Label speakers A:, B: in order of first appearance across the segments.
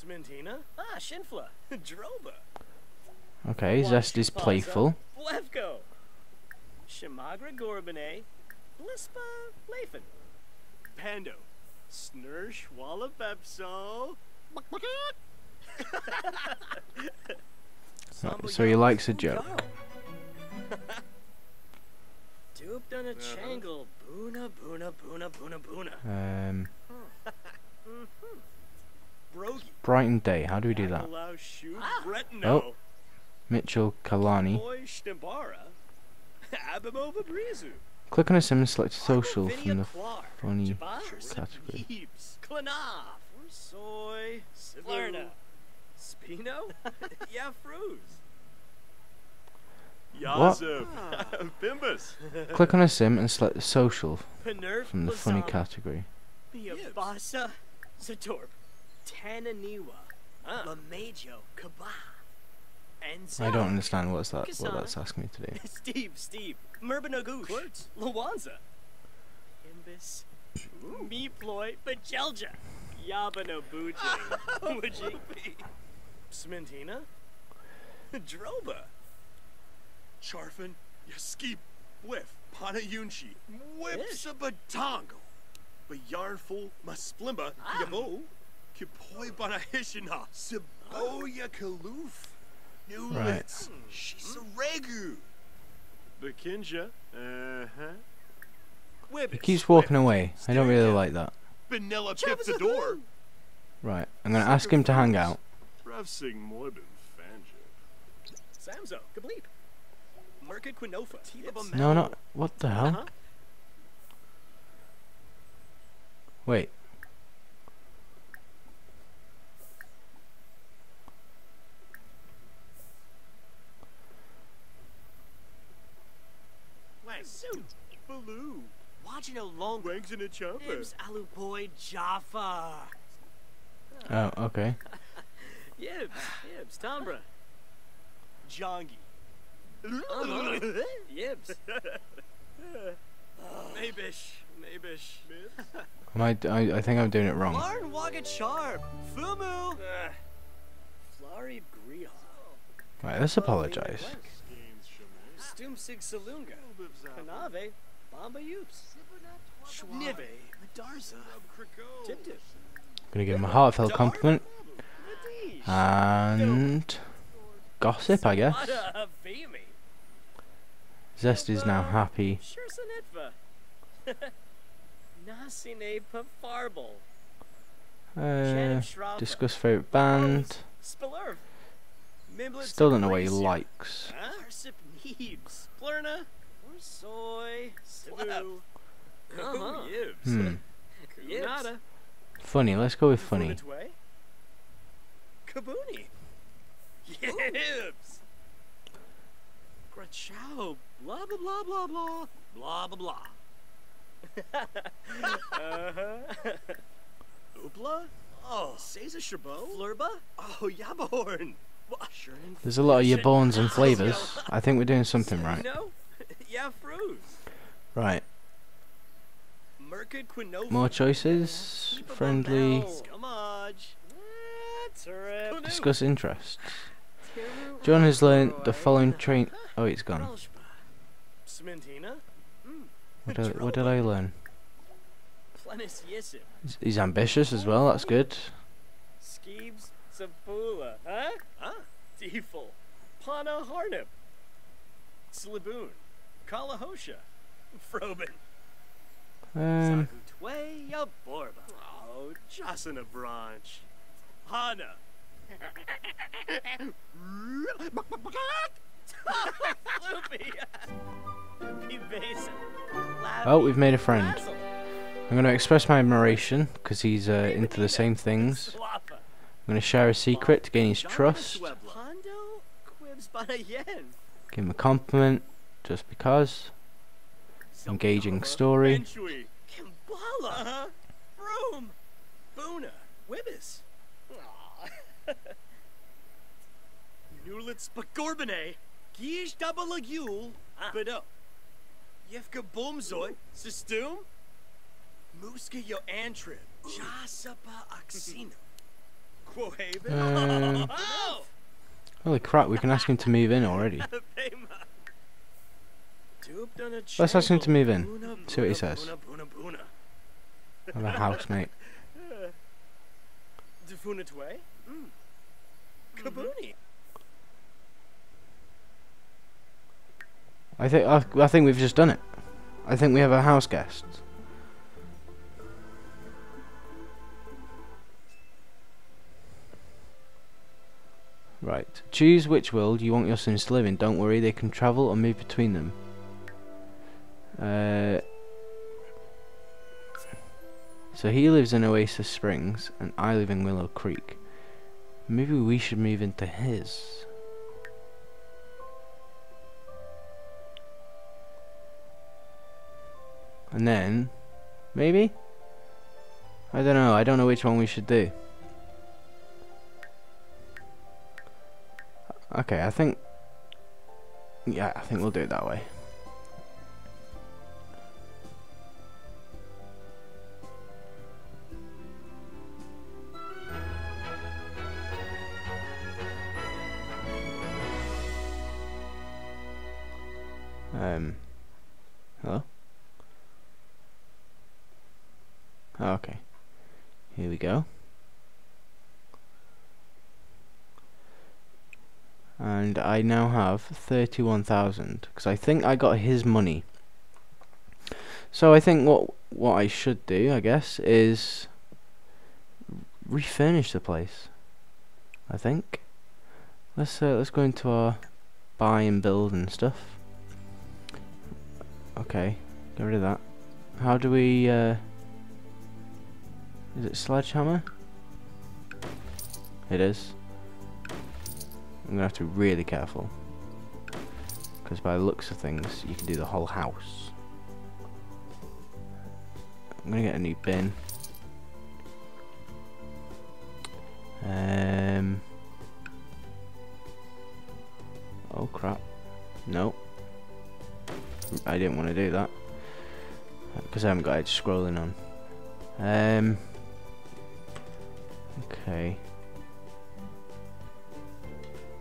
A: Smintina? Ah, Shinfla. Droba.
B: Okay, Zest is playful.
A: Blevko. Shimagra Gorbane. Blispa Leifin. Pando. Snursh Wallabepso.
B: So he likes a joke.
A: Doop done a changle. Boona, boona, boona, boona, boona.
B: Um,
A: Brogy.
B: Brighton Day. How do we do that?
A: Akalau
B: Oh. Mitchell Kalani.
A: Boy Stimbara. Abimova Brizu.
B: Click on a sim and select social from the funny category.
A: Soy. Flerna. Spino? yeah, Fruz.
B: What?
A: Yazoo. Ah. Bimbus.
B: Click on a sim and select social from the funny category.
A: Zatorp. Tananiwa. Ah. Lamajo. Kaba. And
B: I don't understand what's that. What that's asking me to do.
A: Steve, Steve. Merbanagoosh. Quartz. Lawanza. Imbis. Meeploy. Bajelja. Yabano Buji. Wuji. Oh, Smintina. Droba.
C: Charfin, Yaskip, Whiff, Panayunchi, Whipsabatongo, Bayarnful, Masplimba, ah. Yabo, Kipoi Banahishina, Siboya Kaloof,
B: Right.
C: Newlitz, Shisaregu, Bakinja, uh huh,
B: He keeps walking away. I don't really like that.
C: Vanilla Pipsador,
B: Right, I'm gonna ask him to hang out.
C: Ravsing Moibin Fangip.
A: Samzo. Kableep. Merkid Quinofa.
B: No, not. What the hell?
A: Uh-huh.
B: Wait.
A: Suit. Baloo. Watching a long
C: Wangs in a chopper.
A: Ibs Alu Boy Jaffa.
B: Oh, okay.
A: Yibs. Yibs. Tombra. Jongi. Yibs. Maybish. Maybish.
B: Am I, I, I think I'm doing it wrong.
A: Larn Wagat Sharp. Fumu. Flari Grial.
B: Right, let's apologize.
A: Stumsig Salunga. Kanave. Bamba Yups. Schnive. Madarza. Tip Tip.
B: Gonna give him a heartfelt compliment. And. Gossip, I guess. Zest is now happy.
A: Nasine Pafarble.
B: Uh, discuss favourite band. Still don't know what he likes.
A: Arsip Neebs. Plurna. Soy. Sibu. Uh-huh. Yibs.
B: Hmm.
A: Yibs.
B: Funny, let's go with funny.
A: Funitway. Kabuni. Yibs. Grachow. Blah blah blah blah blah. Blah blah blah. uh-huh. Oopla? Oh, Caesar Chabot? Flurba? Oh, Yaborn.
B: There's a lot of your bones and flavours. I think we're doing something right. Right. More choices. Friendly.
A: Scumage. That's a
B: Discuss interests. John has learned the following train. Oh, it's gone. What did, what did I learn?
A: Plenis Yisip.
B: He's- He's ambitious as well. That's good.
A: Skeebs Sabula. Huh? Huh? Deeful. Pana Harnip. Sliboon. Kalahosha. Frobin.
B: Um,
A: Sagutwe Yaborba. Oh, Jasina Branch. Hana. Loopy. Loopy Basin.
B: oh, we've made a friend. I'm going to express my admiration because he's uh, into the same things.
A: Swappa.
B: I'm going to share a secret to gain his trust.
A: Hondo Quibs Banayen.
B: Give him a compliment just because. Engaging story.
A: Benchui. Kimbala. Broom. Boona. Wibbis. Gish Dabalagul. Bedo. Yefka Boomzoy. Sistum. Muska Yo Antrib. Jasapa Oxina. Quohaven.
B: Um,
A: oh!
B: holy crap, we can ask him to move in already.
A: Pema. Doop done a
B: Let's ask him to move in. See what he says. Have a housemate.
A: Defunatway?
B: I think I, I think we've just done it. I think we have a house guest. Right. Choose which world you want your sons to live in. Don't worry, they can travel or move between them. Uh, so he lives in Oasis Springs, and I live in Willow Creek. Maybe we should move into his. And then, maybe? I don't know, I don't know which one we should do. Okay, I think... Yeah, I think we'll do it that way. Um... Hello? Oh, Okay. Here we go. And I now have 31,000 because I think I got his money. So I think what what I should do, I guess, is refurnish the place. I think. Let's uh, let's go into our buy and build and stuff. Okay, get rid of that. How do we uh is it sledgehammer? It is. I'm gonna have to be really careful. Because by the looks of things, you can do the whole house. I'm gonna get a new bin. Um. Oh crap. No. I didn't want to do that. Because I haven't got it scrolling on. Um. Okay.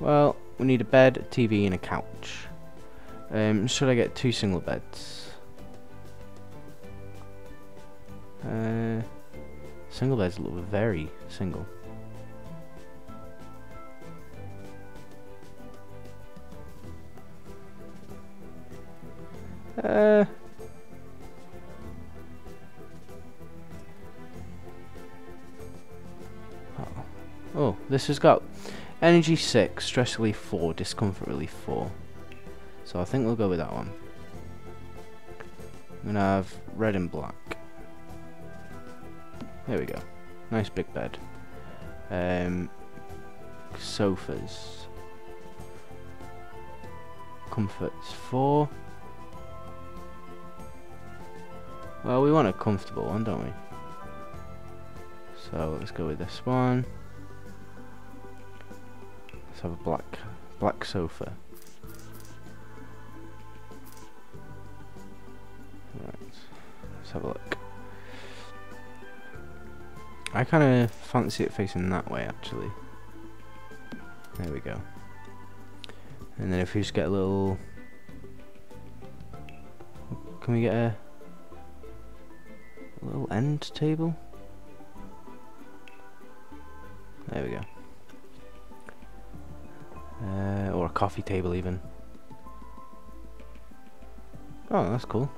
B: Well, we need a bed, a TV, and a couch. Um, should I get two single beds? Uh, single beds look very single. Uh. Oh. oh, this has got energy 6, stress relief 4, discomfort relief 4. So I think we'll go with that one. I'm gonna have red and black. There we go. Nice big bed. Um, sofas. Comforts 4. Well, we want a comfortable one, don't we? So let's go with this one. Let's have a black black sofa. Right. Let's have a look. I kind of fancy it facing that way actually. There we go. And then if we just get a little Can we get a a little end table? There we go. Uh, or a coffee table even. Oh, that's cool.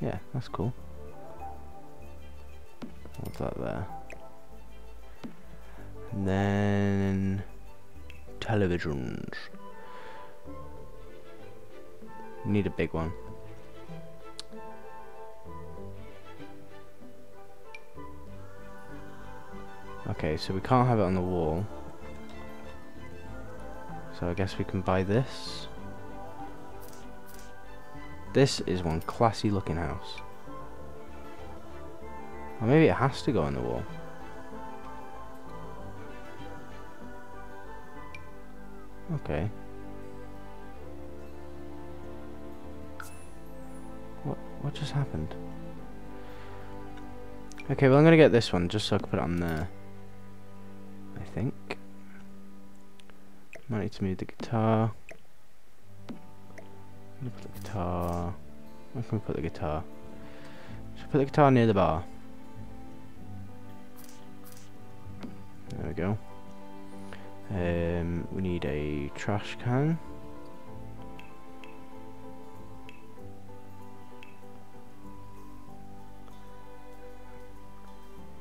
B: Yeah, that's cool. What's that there? And then televisions. Need a big one. Okay, so we can't have it on the wall. So I guess we can buy this. This is one classy looking house. Or maybe it has to go on the wall. Okay. What what just happened? Okay, well I'm gonna get this one just so I can put it on there. I think. Might need to move the guitar. I'm put the guitar. Where can we put the guitar? Should put the guitar near the bar. There we go. Um, we need a trash can.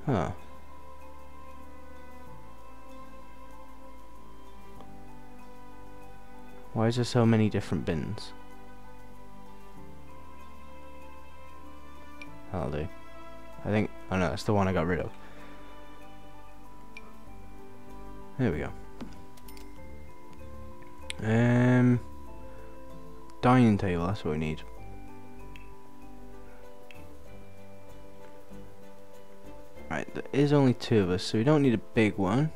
B: Huh. Why is there so many different bins? That'll do. I think, oh no, that's the one I got rid of. There we go. Um, dining table, that's what we need. Right, there is only two of us, so we don't need a big one.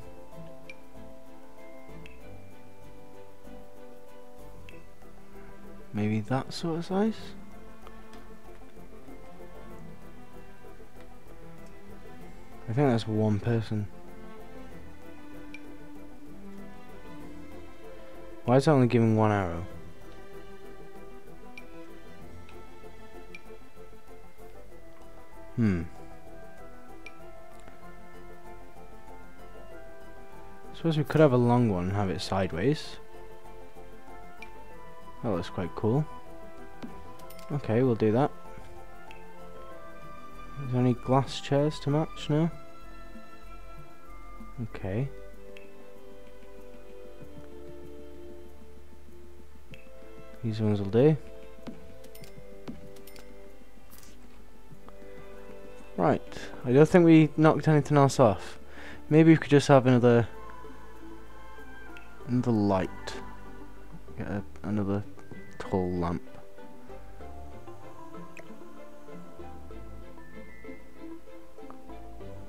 B: Maybe that sort of size? I think that's one person. Why is it only giving one arrow? Hmm. Suppose we could have a long one and have it sideways. That looks quite cool. Okay, we'll do that. Is there any glass chairs to match now? Okay. These ones will do. Right. I don't think we knocked anything else off. Maybe we could just have another another light. Get a, another tall lamp.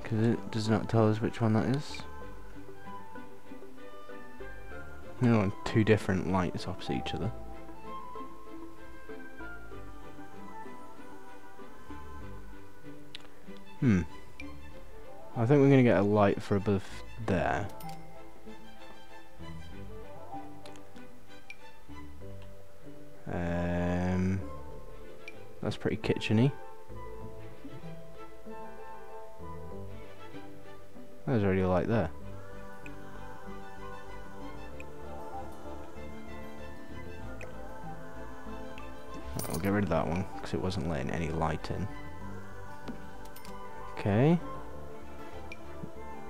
B: Because it does not tell us which one that is. You know, two different lights opposite each other. Hmm. I think we're going to get a light for above there. That's pretty kitcheny. There's already a light there. I'll get rid of that one because it wasn't letting any light in. Okay.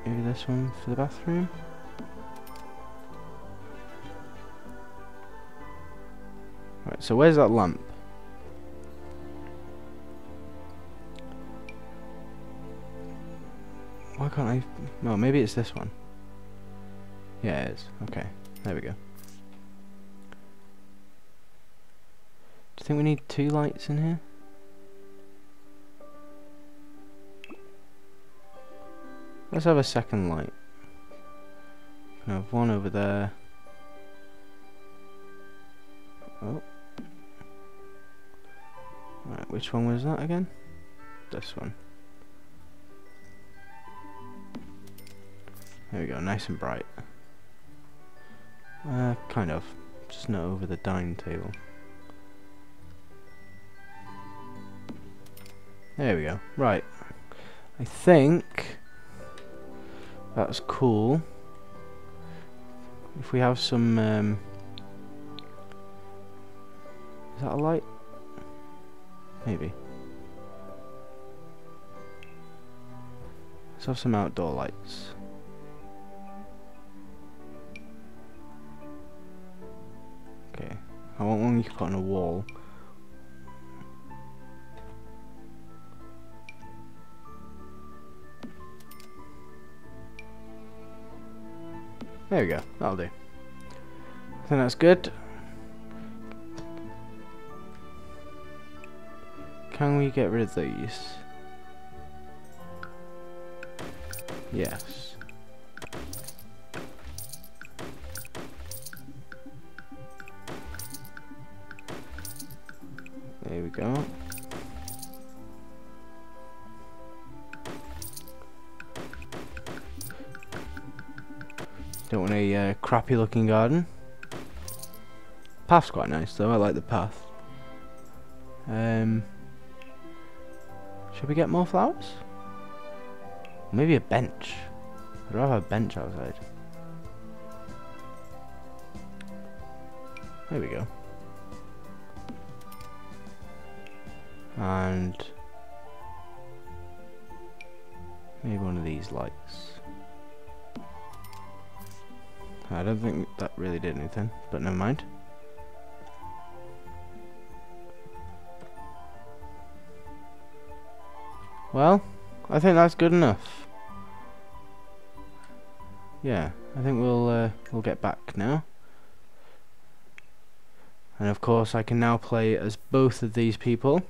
B: Maybe this one for the bathroom. Right, so where's that lamp? Can't I... No, maybe it's this one. Yeah, it is. Okay, there we go. Do you think we need two lights in here? Let's have a second light. I have one over there. Oh. Right, which one was that again? This one. There we go, nice and bright. Uh, kind of. Just not over the dining table. There we go. Right. I think that's cool. If we have some um, Is that a light? Maybe. Let's have some outdoor lights. I want one you put on a wall. There we go. That'll do. I think that's good. Can we get rid of these? Yes. got. Don't want a uh, crappy looking garden. Path's quite nice though, I like the path. Um, should we get more flowers? Maybe a bench. I'd rather have a bench outside. There we go. And maybe one of these lights. I don't think that really did anything, but never mind. Well, I think that's good enough. Yeah, I think we'll uh, we'll get back now. And of course I can now play as both of these people.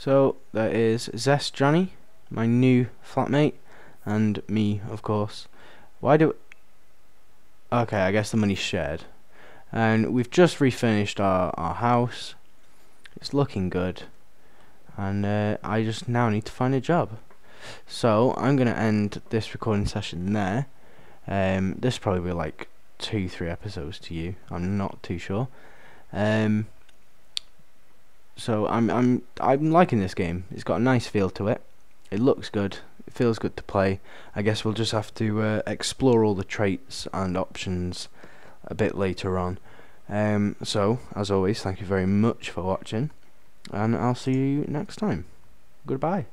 B: So there is Zest Johnny, my new flatmate, and me of course. Why do Okay, I guess the money's shared. And we've just refurnished our, our house. It's looking good and uh, I just now need to find a job. So I'm gonna end this recording session there. Um, this probably be like two, three episodes to you. I'm not too sure. Um, so I'm I'm I'm liking this game. It's got a nice feel to it. It looks good. It feels good to play. I guess we'll just have to uh, explore all the traits and options a bit later on. Um, so as always, thank you very much for watching and I'll see you next time. Goodbye.